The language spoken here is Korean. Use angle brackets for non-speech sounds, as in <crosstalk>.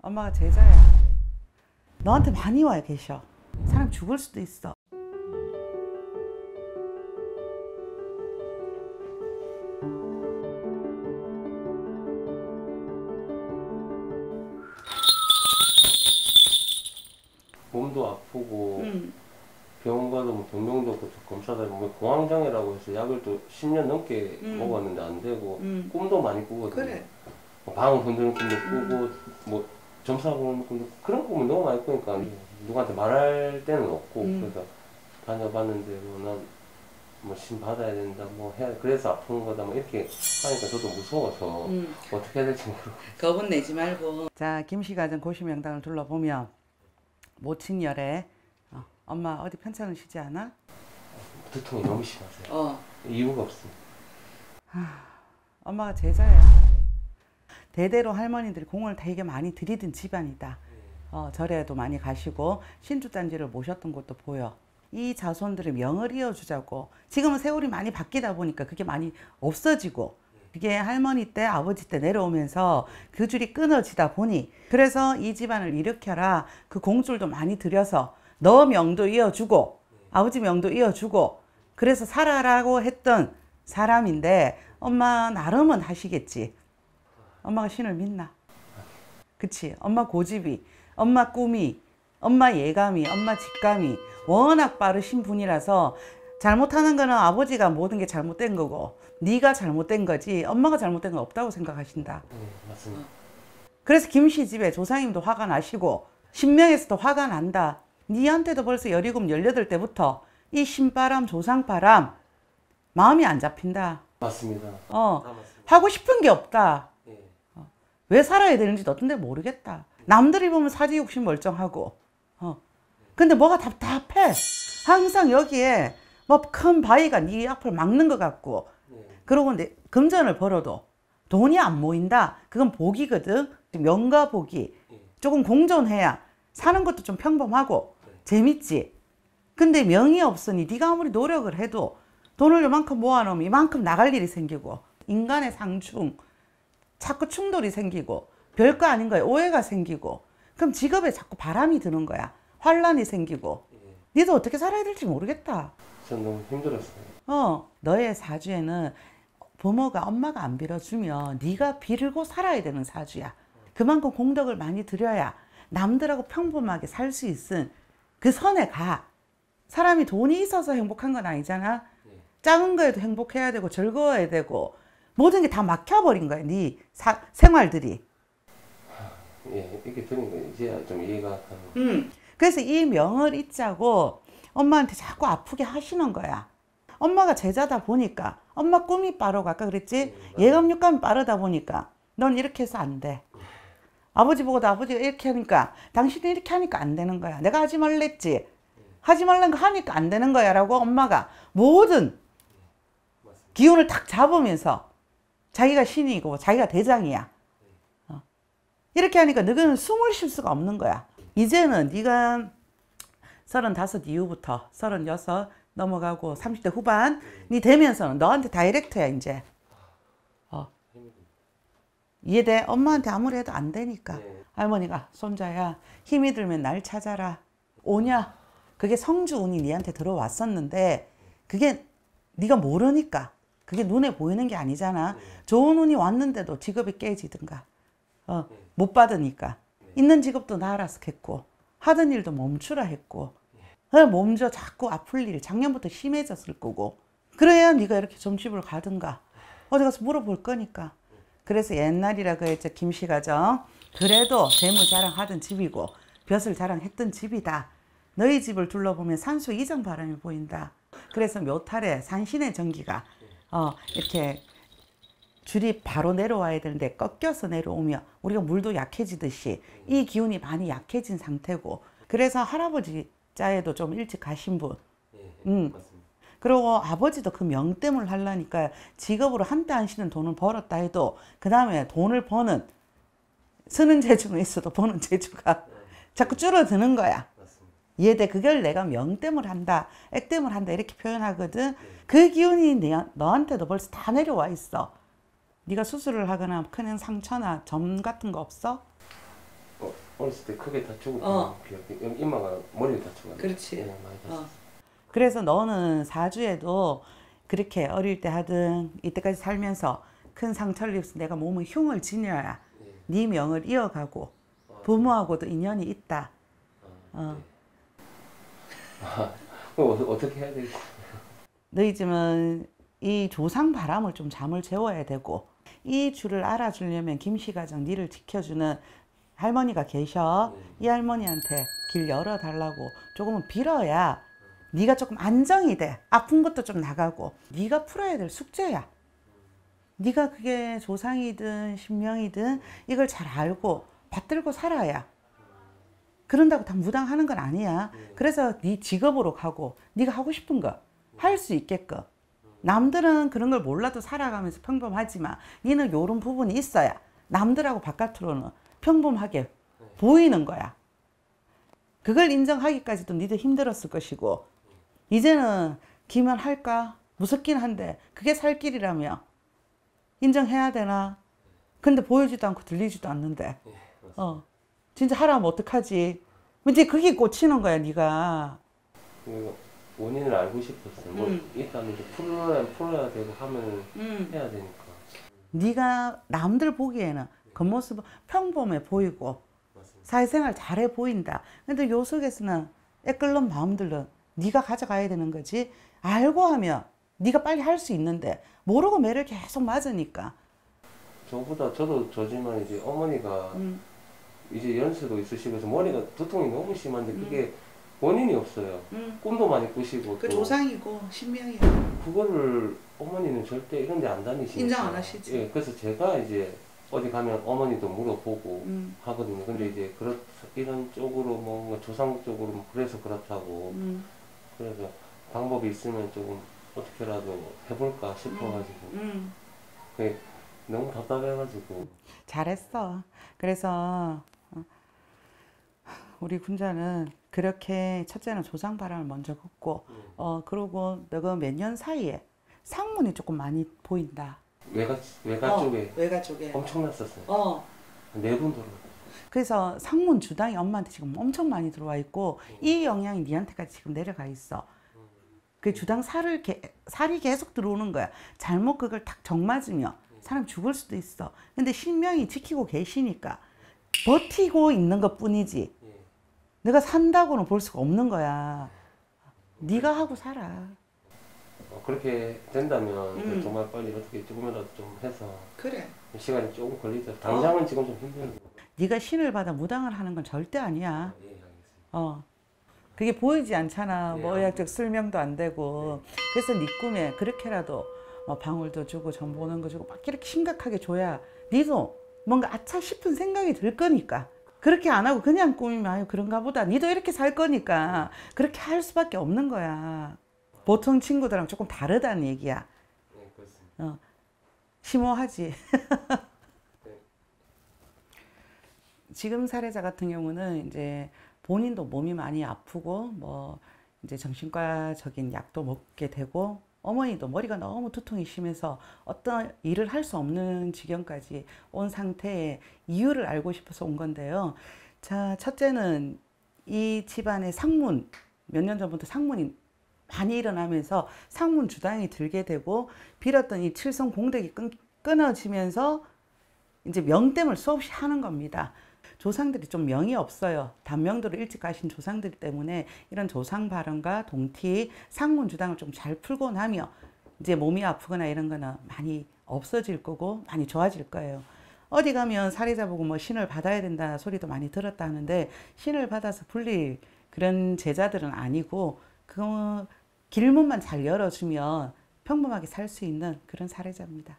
엄마가 제자야. 너한테 많이 와 계셔. 사람 죽을 수도 있어. 몸도 아프고 응. 병원 가도 뭐 병명도 없고 검사도 뭐 공황장애라고 해서 약을 또 10년 넘게 음. 먹었는데 안 되고 응. 꿈도 많이 꾸거든요. 그래. 뭐 방을 흔드는 꿈도 꾸고 뭐 점사 보는 꿈도 그런 꿈을 너무 많이 꾸니까 누구한테 말할 데는 없고 음. 그래서 다녀봤는데 뭐난뭐신 받아야 된다 뭐 해야 그래서 아픈 거다 뭐 이렇게 하니까 저도 무서워서 응. 어떻게 해야 될지 모르고 겁은 내지 말고. 자, 김씨가정 고시명당을 둘러보면 모친열에 어, 엄마 어디 편찮으시지 않아? 두통이 너무 심하세요. 어. 이유가 없습니다. 엄마가 제자야. 대대로 할머니들이 공을 되게 많이 들이던 집안이다. 어, 절에도 많이 가시고 신주단지를 모셨던 것도 보여. 이 자손들의 명을 이어주자고. 지금은 세월이 많이 바뀌다 보니까 그게 많이 없어지고. 그게 할머니 때, 아버지 때 내려오면서 그 줄이 끊어지다 보니 그래서 이 집안을 일으켜라. 그 공줄도 많이 들여서 너 명도 이어주고 아버지 명도 이어주고 그래서 살아라고 했던 사람인데 엄마 나름은 하시겠지. 엄마가 신을 믿나? 그치? 엄마 고집이, 엄마 꿈이, 엄마 예감이, 엄마 직감이 워낙 빠르신 분이라서 잘못하는 거는 아버지가 모든 게 잘못된 거고 네가 잘못된 거지 엄마가 잘못된 건 없다고 생각하신다. 네, 맞습니다. 그래서 김씨 집에 조상님도 화가 나시고 신명에서도 화가 난다. 니한테도 벌써 열일곱, 열여덟 때부터 이 신바람, 조상바람 마음이 안 잡힌다. 맞습니다. 어, 다 맞습니다. 하고 싶은 게 없다. 예. 왜 살아야 되는지도 어떤데 모르겠다. 남들이 보면 사지 욕심 멀쩡하고, 어. 근데 뭐가 답답해. 항상 여기에 뭐 큰 바위가 네 앞을 막는 것 같고, 예. 그러고 내 금전을 벌어도 돈이 안 모인다. 그건 복이거든. 명과 복이 예. 조금 공존해야 사는 것도 좀 평범하고 재밌지. 근데 명이 없으니 네가 아무리 노력을 해도 돈을 요만큼 모아놓으면 이만큼 나갈 일이 생기고 인간의 상충, 자꾸 충돌이 생기고 별거 아닌 거에 오해가 생기고 그럼 직업에 자꾸 바람이 드는 거야. 환란이 생기고 예. 니도 어떻게 살아야 될지 모르겠다. 전 너무 힘들었어요. 어, 너의 사주에는 부모가 엄마가 안 빌어주면 네가 빌고 살아야 되는 사주야. 그만큼 공덕을 많이 들여야 남들하고 평범하게 살 수 있은 그 선에 가. 사람이 돈이 있어서 행복한 건 아니잖아. 예. 작은 거에도 행복해야 되고 즐거워야 되고 모든 게 다 막혀버린 거야. 네 사, 생활들이. 예, 이렇게 들으니까 이제 좀 이해가 가는. 음. 그래서 이 명을 잊자고 엄마한테 자꾸 아프게 하시는 거야. 엄마가 제자다 보니까 엄마 꿈이 빠르고 아까 그랬지? 예감 육감이 빠르다 보니까 넌 이렇게 해서 안 돼. 아버지 보고도 아버지가 이렇게 하니까 당신이 이렇게 하니까 안 되는 거야. 내가 하지 말랬지. 하지 말란 거 하니까 안 되는 거야. 라고 엄마가 모든 기운을 탁 잡으면서 자기가 신이고 자기가 대장이야. 어. 이렇게 하니까 너는 숨을 쉴 수가 없는 거야. 이제는 네가 서른다섯 이후부터 서른여섯 넘어가고 30대 후반이 되면서는 너한테 다이렉트야 이제. 어. 이해돼? 엄마한테 아무리 해도 안 되니까. 네. 할머니가 손자야 힘이 들면 날 찾아라. 오냐? 그게 성주운이 니한테 들어왔었는데 그게 네가 모르니까 그게 눈에 보이는 게 아니잖아. 좋은 운이 왔는데도 직업이 깨지든가. 어, 못 받으니까. 있는 직업도 나 알아서 했고 하던 일도 멈추라 했고. 어, 몸져 자꾸 아플 일 작년부터 심해졌을 거고. 그래야 네가 이렇게 점집을 가든가. 어디 가서 물어볼 거니까. 그래서 옛날이라 그랬죠 김씨 가정. 그래도 재물 자랑하던 집이고 벼슬 자랑했던 집이다. 너희 집을 둘러보면 산수 이정 바람이 보인다. 그래서 묘탈에 산신의 전기가 어, 이렇게 줄이 바로 내려와야 되는데 꺾여서 내려오면 우리가 물도 약해지듯이 이 기운이 많이 약해진 상태고 그래서 할아버지 자에도 좀 일찍 가신 분 예, 음. 맞습니다. 그리고 아버지도 그 명땜을 하려니까 직업으로 한때 안 쉬는 돈을 벌었다 해도 그 다음에 돈을 버는 쓰는 재주는 있어도 버는 재주가 자꾸 줄어드는 거야. 이해돼? 그걸 내가 명땜을 한다, 액땜을 한다 이렇게 표현하거든. 그 기운이 내, 너한테도 벌써 다 내려와 있어. 네가 수술을 하거나 큰 상처나 점 같은 거 없어? 어, 어렸을 때 크게 다치고 어. 여기 이마가 머리를 다치고 그렇지. 네, 많이 다쳤어요. 그래서 너는 사주에도 그렇게 어릴 때 하든 이때까지 살면서 큰 상처를 입어서 내가 몸에 흉을 지녀야 네. 네 명을 이어가고 어, 부모하고도 인연이 있다. 어. 네. 아, 그럼 어, 어떻게 해야 되지? 너희 집은 이 조상 바람을 좀 잠을 재워야 되고 이 줄을 알아주려면 김씨가정 니를 지켜주는 할머니가 계셔. 이 할머니한테 길 열어달라고 조금은 빌어야 네가 조금 안정이 돼. 아픈 것도 좀 나가고 네가 풀어야 될 숙제야. 네가 그게 조상이든 신명이든 이걸 잘 알고 받들고 살아야. 그런다고 다 무당하는 건 아니야. 그래서 네 직업으로 가고 네가 하고 싶은 거 할 수 있게끔. 남들은 그런 걸 몰라도 살아가면서 평범하지만 니는 요런 부분이 있어야 남들하고 바깥으로는 평범하게 보이는 거야. 그걸 인정하기까지도 니도 힘들었을 것이고 이제는 기만 할까 무섭긴 한데 그게 살 길이라며 인정해야 되나? 근데 보여지도 않고 들리지도 않는데 어 진짜 하라면 어떡하지? 이제 그게 꽂히는 거야 네가 그 원인을 알고 싶었어요. 뭐 음. 일단 이제 풀어야 풀어야 되고 하면 해야 되니까. 네가 남들 보기에는 겉모습은 평범해 보이고 맞습니다. 사회생활 잘해 보인다. 근데 요 속에서는 애끓는 마음들은 네가 가져가야 되는 거지. 알고 하면 네가 빨리 할 수 있는데 모르고 매를 계속 맞으니까. 저보다 저도 저지만 이제 어머니가 음. 이제 연세도 있으시고 해서 머리가 두통이 너무 심한데 그게 원인이 없어요. 음. 꿈도 많이 꾸시고 그또 조상이고 신명이야. 그거를 어머니는 절대 이런 데 안 다니시니까 인정 안 하시지. 예, 그래서 제가 이제 어디 가면 어머니도 물어보고 음. 하거든요. 근데 이제 그렇 이런 쪽으로 뭔가 조상 쪽으로 뭐 그래서 그렇다고 음. 그래서 방법이 있으면 조금 어떻게라도 해볼까 싶어가지고 음. 그게 너무 답답해가지고 잘했어. 그래서 어, 우리 군자는 그렇게 첫째는 조상 바람을 먼저 걷고 어 그러고 너가 몇 년 사이에 상문이 조금 많이 보인다. 외가 외가 쪽에 외가 쪽에. 엄청났었어요. 어. 네분 들어. 그래서 상문 주당이 엄마한테 지금 엄청 많이 들어와 있고 이 영향이 니한테까지 지금 내려가 있어. 그 주당 살을 게, 살이 계속 들어오는 거야. 잘못 그걸 탁 정맞으면 사람 죽을 수도 있어. 근데 신명이 지키고 계시니까 버티고 있는 것 뿐이지. 예. 내가 산다고는 볼 수가 없는 거야. 네가 하고 살아. 어, 그렇게 된다면 음. 정말 빨리 어떻게 조금이라도 좀 해서 그래. 시간이 조금 걸리죠. 당장은 지금 좀 힘들고. 네가 신을 받아 무당을 하는 건 절대 아니야. 예, 알겠습니다. 어. 그게 보이지 않잖아. 네. 뭐 의학적 설명도 안 되고. 그래서 네 꿈에 그렇게라도 뭐 방울도 주고 전 보는 거 주고 막 이렇게 심각하게 줘야 니도 뭔가 아차 싶은 생각이 들 거니까. 그렇게 안 하고 그냥 꾸미면 아유 그런가 보다. 니도 이렇게 살 거니까 그렇게 할 수밖에 없는 거야. 보통 친구들랑 조금 다르다는 얘기야. 네, 그렇습니다. 심오하지. 네. <laughs> 지금 사례자 같은 경우는 이제 본인도 몸이 많이 아프고 뭐 이제 정신과적인 약도 먹게 되고 어머니도 머리가 너무 두통이 심해서 어떤 일을 할 수 없는 지경까지 온 상태에 이유를 알고 싶어서 온 건데요. 자, 첫째는 이 집안의 상문 몇 년 전부터 상문이 많이 일어나면서 상문 주당이 들게 되고 빌었던 이 칠성 공덕이 끊, 끊어지면서 이제 명땜을 수없이 하는 겁니다. 조상들이 좀 명이 없어요. 단명도를 일찍 가신 조상들 때문에 이런 조상 발언과 동티, 상문 주당을 좀 잘 풀고 나면 이제 몸이 아프거나 이런 거는 많이 없어질 거고 많이 좋아질 거예요. 어디 가면 사례자 보고 뭐 신을 받아야 된다 소리도 많이 들었다 하는데 신을 받아서 불릴 그런 제자들은 아니고 그 길문만 잘 열어주면 평범하게 살 수 있는 그런 사례자입니다.